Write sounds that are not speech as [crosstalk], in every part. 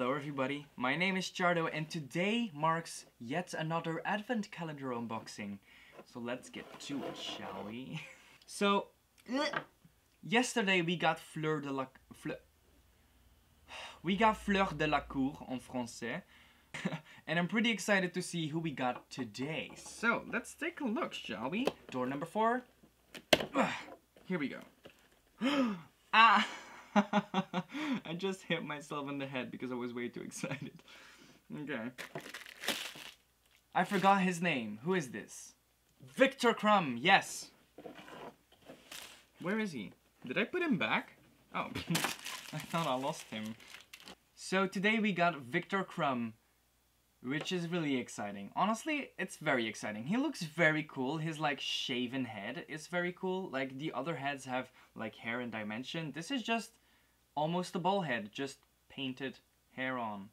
everybody, my name is Tjardo and today marks yet another advent calendar unboxing. So let's get to it, shall we? [laughs] so, yesterday we got Fleur de la... Fleur, [sighs] we got Fleur Delacour en français. [laughs] and I'm pretty excited to see who we got today. So, let's take a look, shall we? Door number four. [sighs] Here we go. [gasps] ah! [laughs] I just hit myself in the head because I was way too excited. Okay. I forgot his name. Who is this? Victor Krum, yes! Where is he? Did I put him back? Oh, [laughs] I thought I lost him. So today we got Victor Krum which is really exciting. Honestly, it's very exciting. He looks very cool. His like shaven head is very cool. Like the other heads have like hair and dimension. This is just almost a ball head, just painted hair on.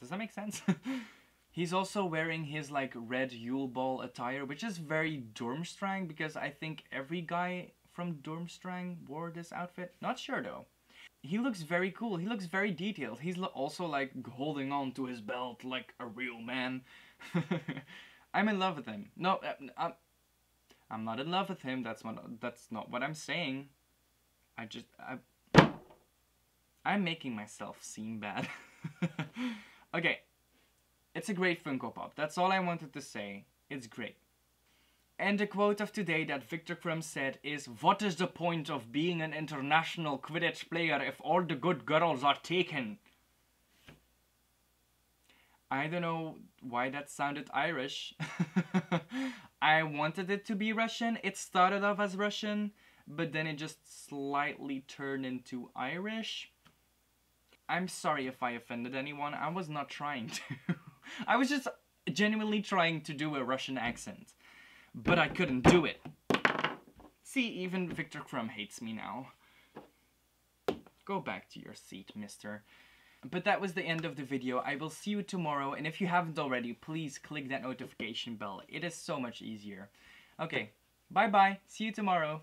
Does that make sense? [laughs] He's also wearing his like red Yule Ball attire, which is very Durmstrang because I think every guy from Durmstrang wore this outfit. Not sure though he looks very cool. He looks very detailed. He's also like holding on to his belt like a real man. [laughs] I'm in love with him. No, uh, I'm, I'm not in love with him. That's what that's not what I'm saying. I just I I'm making myself seem bad. [laughs] okay. It's a great Funko Pop. That's all I wanted to say. It's great. And the quote of today that Victor Krum said is, What is the point of being an international Quidditch player if all the good girls are taken? I don't know why that sounded Irish. [laughs] I wanted it to be Russian. It started off as Russian, but then it just slightly turned into Irish. I'm sorry if I offended anyone. I was not trying [laughs] to. I was just genuinely trying to do a Russian accent but I couldn't do it. See, even Victor Krum hates me now. Go back to your seat, mister. But that was the end of the video. I will see you tomorrow, and if you haven't already, please click that notification bell. It is so much easier. Okay, bye-bye. See you tomorrow.